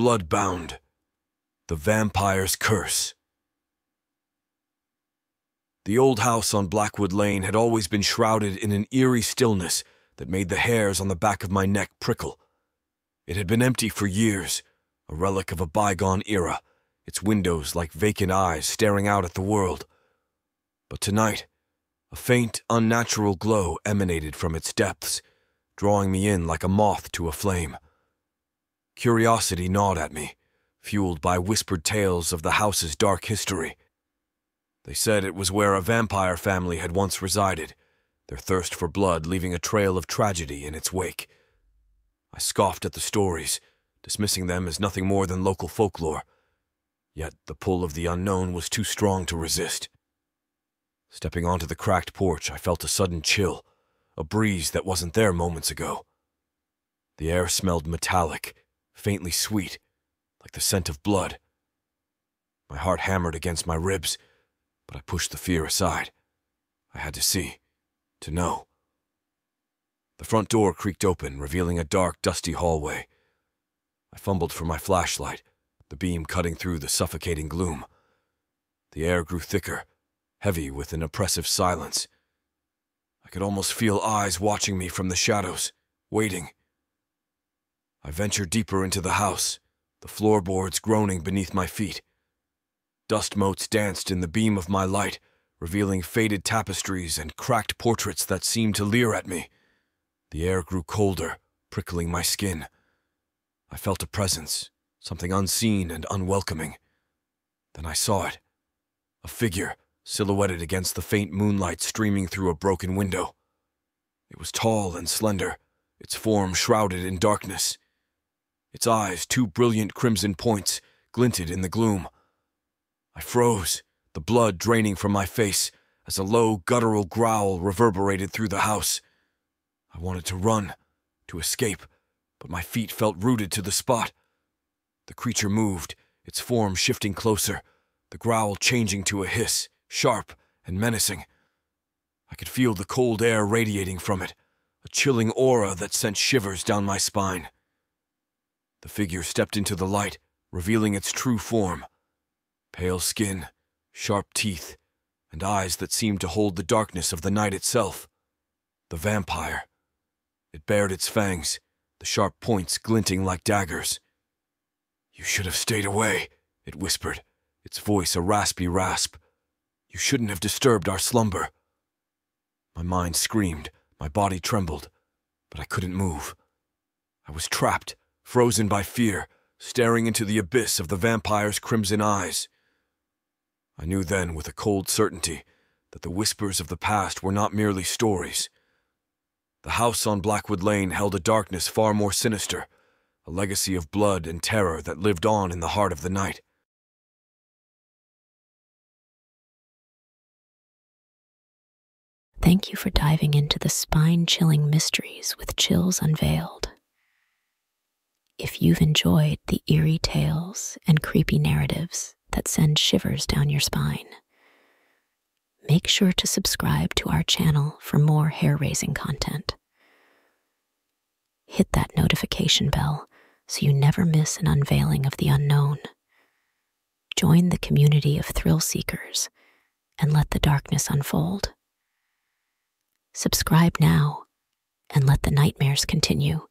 Bloodbound. The Vampire's Curse. The old house on Blackwood Lane had always been shrouded in an eerie stillness that made the hairs on the back of my neck prickle. It had been empty for years, a relic of a bygone era, its windows like vacant eyes staring out at the world. But tonight, a faint, unnatural glow emanated from its depths, drawing me in like a moth to a flame. Curiosity gnawed at me, fueled by whispered tales of the house's dark history. They said it was where a vampire family had once resided, their thirst for blood leaving a trail of tragedy in its wake. I scoffed at the stories, dismissing them as nothing more than local folklore. Yet the pull of the unknown was too strong to resist. Stepping onto the cracked porch, I felt a sudden chill, a breeze that wasn't there moments ago. The air smelled metallic, faintly sweet, like the scent of blood. My heart hammered against my ribs, but I pushed the fear aside. I had to see, to know. The front door creaked open, revealing a dark, dusty hallway. I fumbled for my flashlight, the beam cutting through the suffocating gloom. The air grew thicker, heavy with an oppressive silence. I could almost feel eyes watching me from the shadows, waiting. I ventured deeper into the house, the floorboards groaning beneath my feet. Dust motes danced in the beam of my light, revealing faded tapestries and cracked portraits that seemed to leer at me. The air grew colder, prickling my skin. I felt a presence, something unseen and unwelcoming. Then I saw it. A figure, silhouetted against the faint moonlight streaming through a broken window. It was tall and slender, its form shrouded in darkness. Its eyes, two brilliant crimson points, glinted in the gloom. I froze, the blood draining from my face, as a low, guttural growl reverberated through the house. I wanted to run, to escape, but my feet felt rooted to the spot. The creature moved, its form shifting closer, the growl changing to a hiss, sharp and menacing. I could feel the cold air radiating from it, a chilling aura that sent shivers down my spine. The figure stepped into the light, revealing its true form. Pale skin, sharp teeth, and eyes that seemed to hold the darkness of the night itself. The vampire. It bared its fangs, the sharp points glinting like daggers. You should have stayed away, it whispered, its voice a raspy rasp. You shouldn't have disturbed our slumber. My mind screamed, my body trembled, but I couldn't move. I was trapped, frozen by fear, staring into the abyss of the vampire's crimson eyes. I knew then with a cold certainty that the whispers of the past were not merely stories. The house on Blackwood Lane held a darkness far more sinister, a legacy of blood and terror that lived on in the heart of the night. Thank you for diving into the spine chilling mysteries with Chills Unveiled. If you've enjoyed the eerie tales and creepy narratives that send shivers down your spine, make sure to subscribe to our channel for more hair raising content. Hit that notification bell so you never miss an unveiling of the unknown. Join the community of thrill seekers and let the darkness unfold. Subscribe now and let the nightmares continue.